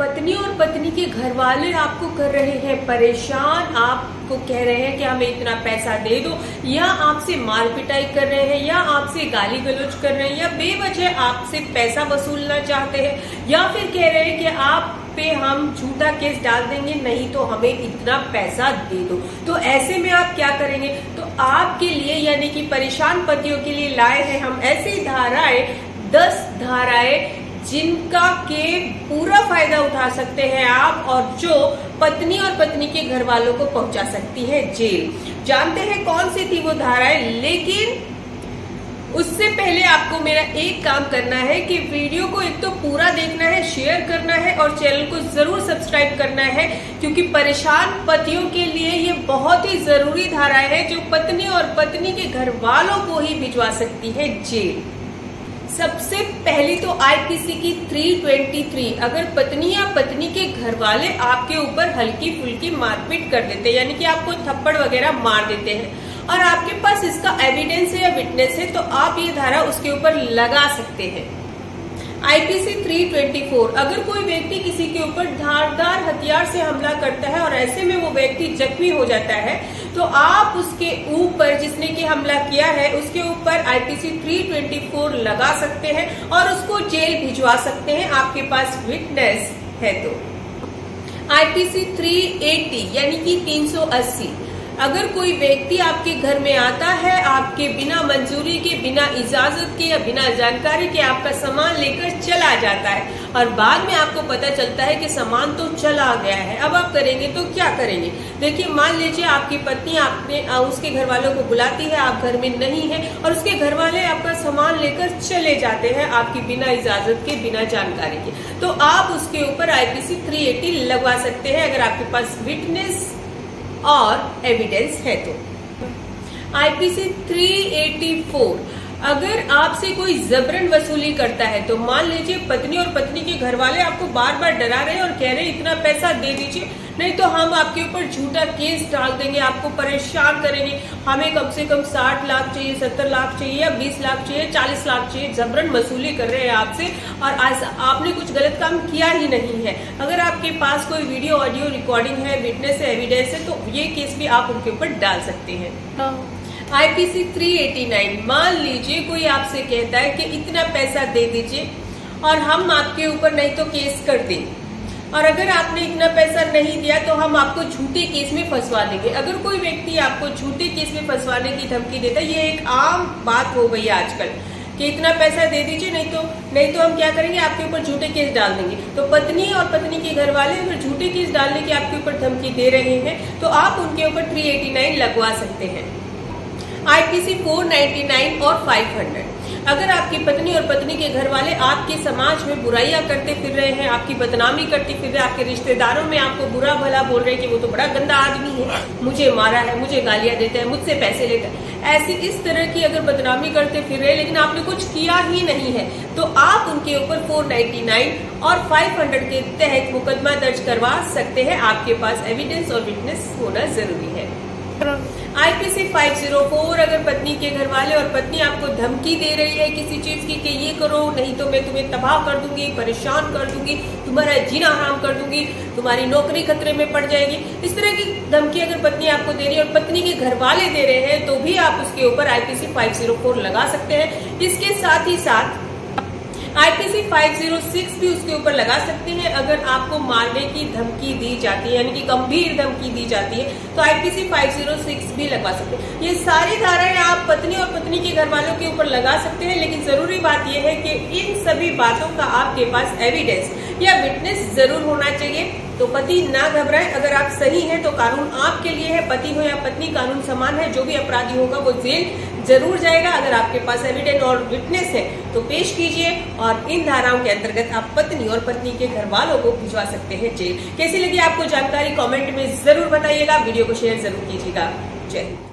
पत्नी और पत्नी के घर वाले आपको कर रहे हैं परेशान। आपको कह रहे हैं कि हमें इतना पैसा दे दो, या आपसे मार पिटाई कर रहे हैं, या आपसे गाली गलोच कर रहे हैं, या बेवजह आपसे पैसा वसूलना चाहते हैं, या फिर कह रहे हैं कि आप पे हम झूठा केस डाल देंगे, नहीं तो हमें इतना पैसा दे दो। तो ऐसे में आप क्या करेंगे? तो आपके लिए यानी कि परेशान पतियों के लिए लाए हैं हम ऐसी धाराएँ, दस धाराएँ जिनका के पूरा फ़ायदा उठा सकते हैं आप और जो पत्नी और पत्नी के घर वालों को पहुँचा सकती है जेल। जानते हैं कौन सी थी वो धाराएँ? लेकिन उससे पहले आपको मेरा एक काम करना है कि वीडियो को एक तो पूरा देखना है, शेयर करना है और चैनल को ज़रूर सब्सक्राइब करना है, क्योंकि परेशान पतियों के लिए ये बहुत ही ज़रूरी धारा है जो पत्नी और पत्नी के घर वालों को ही भिजवा सकती है जेल। सबसे पहली तो आईपीसी की 323 अगर पत्नी या पत्नी के घर वाले आपके ऊपर हल्की फुल्की मारपीट कर देते हैं, यानी कि आपको थप्पड़ वगैरह मार देते हैं, और आपके पास इसका एविडेंस है या विटनेस है तो आप ये धारा उसके ऊपर लगा सकते हैं। आईपीसी 324 अगर कोई व्यक्ति किसी के ऊपर धारदार हथियार से हमला करता है और ऐसे में वो व्यक्ति जख्मी हो जाता है तो आप उसके ऊपर जिसने की हमला किया है, उसके ऊपर आईपीसी 324 लगा सकते हैं और उसको जेल भिजवा सकते हैं। आपके पास विटनेस है तो। आईपीसी 380 यानी कि 380 अगर कोई व्यक्ति आपके घर में आता है, आपके बिना मंजूरी के, बिना इजाज़त के या बिना जानकारी के आपका सामान लेकर चला जाता है और बाद में आपको पता चलता है कि सामान तो चला गया है। अब आप करेंगे तो क्या करेंगे? देखिए, मान लीजिए आपकी पत्नी आपने उसके घर वालों को बुलाती है, आप घर में नहीं है और उसके घर वाले आपका सामान लेकर चले जाते हैं आपकी बिना इजाज़त के, बिना जानकारी के। तो आप उसके ऊपर आईपीसी 380 लगवा सकते हैं। अगर आपके पास विटनेस और एविडेंस है तो। आईपीसी 384 अगर आपसे कोई जबरन वसूली करता है तो मान लीजिए पत्नी और पत्नी के घर वाले आपको बार बार डरा रहे हैं और कह रहे हैं, इतना पैसा दे दीजिए, नहीं तो हम आपके ऊपर झूठा केस डाल देंगे, आपको परेशान करेंगे। हमें कम से कम साठ लाख चाहिए, सत्तर लाख चाहिए या बीस लाख चाहिए, चालीस लाख चाहिए, जबरन वसूली कर रहे हैं आपसे और आपने कुछ गलत काम किया ही नहीं है। अगर आपके पास कोई वीडियो, ऑडियो रिकॉर्डिंग है विटनेस है एविडेंस है तो ये केस भी आप उनके ऊपर डाल सकते हैं। हाँ। आईपीसी 389 मान लीजिए, कोई आपसे कहता है कि इतना पैसा दे दीजिए और हम आपके ऊपर नहीं तो केस कर दें। और अगर आपने इतना पैसा नहीं दिया तो हम आपको झूठे केस में फंसवा देंगे। अगर कोई व्यक्ति आपको झूठे केस में फंसवाने की धमकी देता है, ये एक आम बात हो गई है आजकल कि इतना पैसा दे दीजिए, नहीं तो नहीं तो हम क्या करेंगे? आपके ऊपर झूठे केस डाल देंगे। तो पत्नी और पत्नी के घर वाले अगर झूठे केस डालने की आपके ऊपर धमकी दे रहे हैं तो आप उनके ऊपर 389 लगवा सकते हैं। आईपीसी 499 और 500 अगर आपकी पत्नी और पत्नी के घर वाले आपके समाज में बुराइयाँ करते फिर रहे हैं, आपकी बदनामी करते फिर रहे आपके रिश्तेदारों में आपको बुरा भला बोल रहे हैं कि वो तो बड़ा गंदा आदमी है, मुझे मारा है, मुझे गालियाँ देता है, मुझसे पैसे लेता है। ऐसी इस तरह की अगर बदनामी करते फिर रहे लेकिन आपने कुछ किया ही नहीं है तो आप उनके ऊपर 499 और 500 के तहत मुकदमा दर्ज करवा सकते हैं। आपके पास एविडेंस और विटनेस होना ज़रूरी है। 504 अगर पत्नी के घर वाले और पत्नी आपको धमकी दे रही है किसी चीज़ की कि ये करो, नहीं तो मैं तुम्हें तबाह कर दूँगी, परेशान कर दूँगी, तुम्हारा जीना हराम कर दूँगी, तुम्हारी नौकरी खतरे में पड़ जाएगी। इस तरह की धमकी अगर पत्नी आपको दे रही है और पत्नी के घर वाले दे रहे हैं तो भी आप उसके ऊपर आईपीसी 504 लगा सकते हैं। इसके साथ ही साथ आईपीसी 506 भी उसके ऊपर लगा सकते हैं। अगर आपको मारने की धमकी दी जाती है, यानी कि गंभीर धमकी दी जाती है तो आईपीसी 506 भी लगवा सकते हैं। ये सारी धाराएँ आप पत्नी और पत्नी के घर वालों के ऊपर लगा सकते हैं, लेकिन ज़रूरी बात यह है कि इन सभी बातों का आपके पास एविडेंस या विटनेस ज़रूर होना चाहिए। तो पति ना घबराए। अगर आप सही हैं तो कानून आपके लिए है। पति हो या पत्नी, कानून समान है। जो भी अपराधी होगा, वो जेल ज़रूर जाएगा। अगर आपके पास एविडेंट और विटनेस है तो पेश कीजिए और इन धाराओं के अंतर्गत आप पत्नी और पत्नी के घर वालों को भिजवा सकते हैं जेल। कैसी लगी आपको जानकारी? कॉमेंट में ज़रूर बताइएगा। वीडियो को शेयर ज़रूर कीजिएगा। जय हिंद।